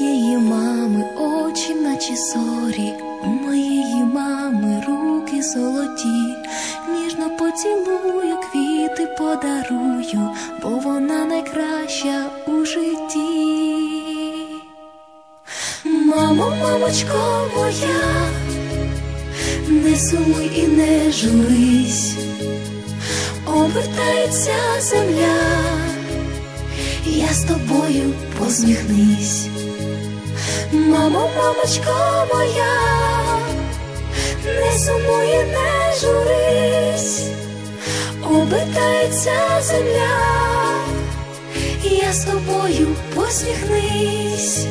Моєї мами очі, наче зорі, у моєї мами руки золоті, ніжно поцілую, квіти подарую, бо вона найкраща у житті. Мамо, мамочко моя, не сумуй і не журись, обертається земля я з тобою посміхнись. Мамо, мамочко моя, не сумуй, і не журись, обертається земля, я з тобою посміхнись.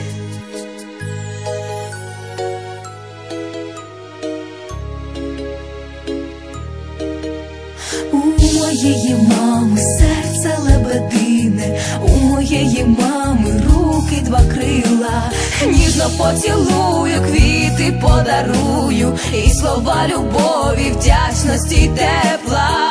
У моєї мами серце лебедине, у моєї мами ніжно поцілую, квіти подарую, і слова любові, вдячності тепла.